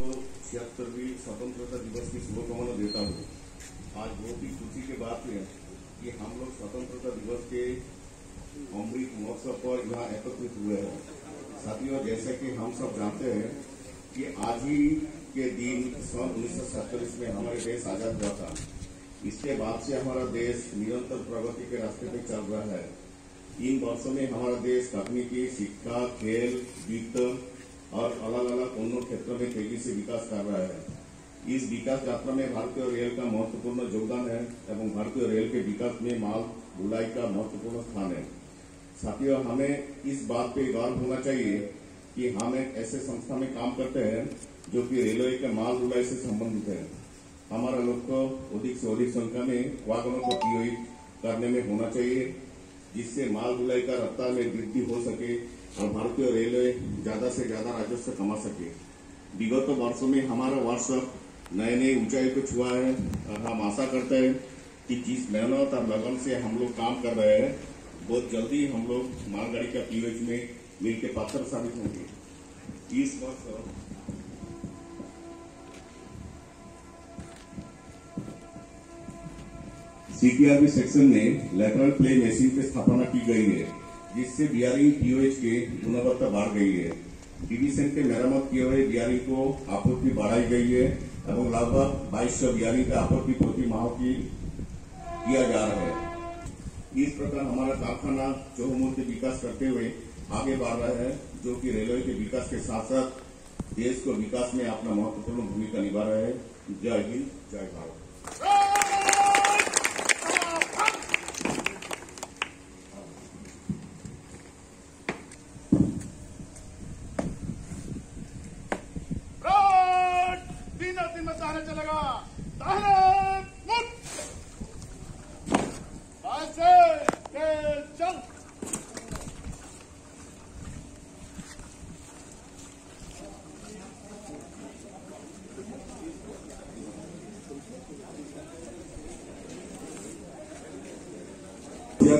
छिहत्तरवीं स्वतंत्रता दिवस की शुभकामना देता हूँ। आज बहुत ही खुशी की बात है कि हम लोग स्वतंत्रता दिवस के अमृत महोत्सव पर यहाँ एकत्रित हुए हैं। साथियों, जैसे कि हम सब जानते हैं कि आज ही के दिन सन उन्नीस में हमारे देश आज़ाद हुआ था। इसके बाद से हमारा देश निरंतर प्रगति के रास्ते पे चल रहा है। इन वर्षों में हमारा देश तकनीकी शिक्षा खेल, वित्त और अलग अलग अन्य क्षेत्रों में तेज़ी से विकास कर रहा है। इस विकास यात्रा में भारतीय रेल का महत्वपूर्ण योगदान है एवं भारतीय रेल के विकास में माल ढुलाई का महत्वपूर्ण स्थान है। साथियों, हमें इस बात पे गर्व होना चाहिए कि हम एक ऐसे संस्था में काम करते हैं जो कि रेलवे के माल ढुलाई से संबंधित है। हमारा लक्ष्य अधिक से अधिक संख्या में वाहनों को पीओई करने में होना चाहिए, जिससे माल ढुलाई का रफ्तार में वृद्धि हो सके और भारतीय रेलवे ज़्यादा से ज़्यादा राजस्व कमा सके। विगत वर्षों में हमारा वर्कशॉप नए नए ऊंचाई को छुआ है और हम आशा करते हैं कि जिस मेहनत और लगन से हम लोग काम कर रहे हैं, बहुत जल्दी हम लोग मालगाड़ी का पीओएच में मिल के पात्र साबित होंगे। इस वर्ष सीपीआरबी सेक्शन में लेटरल प्ले मशीन की स्थापना की गई है। जिससे बियरिंग पीओएच की गुणवत्ता बढ़ गई है। डिवीज़न के मेरामत किए हुए बियरिंग को आपूर्ति बढ़ाई गई है एवं लगभग बाईस सौ बियरिंग का आपूर्ति प्रति माह की किया जा रहा है। इस प्रकार हमारा कारखाना चौमुखी विकास करते हुए आगे बढ़ रहा है, जो कि रेलवे के विकास के साथ साथ देश को विकास में अपना महत्वपूर्ण भूमिका निभा रहा है। जय हिंद, जय भारत।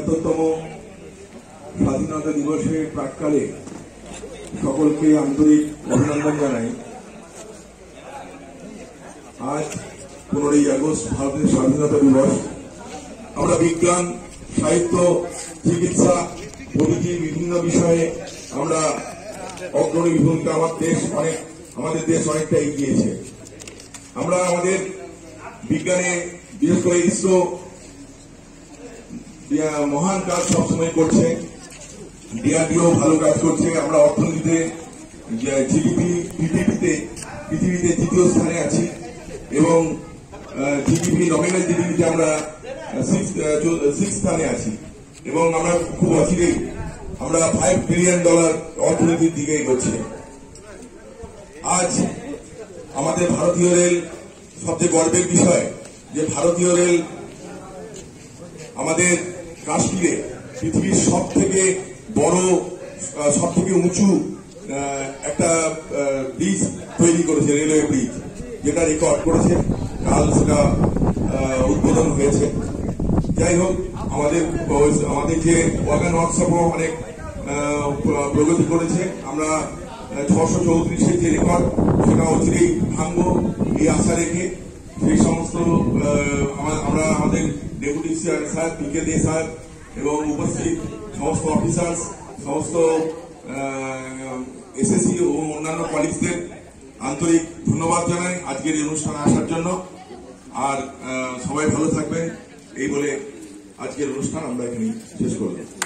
তিয়াত্তরতম স্বাধীনতা দিবসের প্রাককালে সকলকে আন্তরিক অভিনন্দন জানাই। আজ পনেরোই আগস্ট, ভারতের স্বাধীনতা দিবস। আমরা বিজ্ঞান, সাহিত্য, চিকিৎসা প্রভৃতি বিভিন্ন বিষয়ে আমরা অগ্রণী ভূমিকা আমার দেশ অনেক, আমাদের দেশ অনেকটা এগিয়েছে। আমরা আমাদের বিজ্ঞানে, বিশেষ করে ইসরো মহান কাজ সবসময় করছে ডিআরডিও ভালো কাজ করছে। আমরা অর্থনীতিতে জিডিপি পৃথিবীতে পৃথিবীতে তৃতীয় স্থানে আছি এবং জিডিপি নমিনাল জিডিপিতে আমরা সিক্স স্থানে আছি। এবং আমরা খুব অচিরেই, আমরা ফাইভ বিলিয়ন ডলার অর্থনীতির দিকে এগোচ্ছি। আজ আমাদের ভারতীয় রেল সবচেয়ে গর্বের বিষয় যে ভারতীয় রেল আমাদের কাশ্মীরে পৃথিবীর সব থেকে বড় সব থেকে উঁচু একটা ব্রিজ তৈরি করেছে রেলওয়ে ব্রিজ যেটা রেকর্ড করেছে। কাল সেটা উদ্বোধন হয়েছে। যাই হোক, আমাদের আমাদের যে ওয়াগান ওয়ার্কশপও অনেক প্রগতি করেছে। আমরা ছশো চৌত্রিশের যে রেকর্ড সেটা অচিরেই ভাঙবো, এই আশা রেখে সেই সমস্ত আমরা আমাদের deputy sir P K Dey sir এবং উপস্থিত সমস্ত অফিসার সমস্ত এসএসসি ও অন্যান্য কলিগদের আন্তরিক ধন্যবাদ জানাই আজকের এই অনুষ্ঠানে আসার জন্য। আর সবাই ভালো থাকবেন, এই বলে আজকের অনুষ্ঠান আমরা এখানে শেষ করলাম।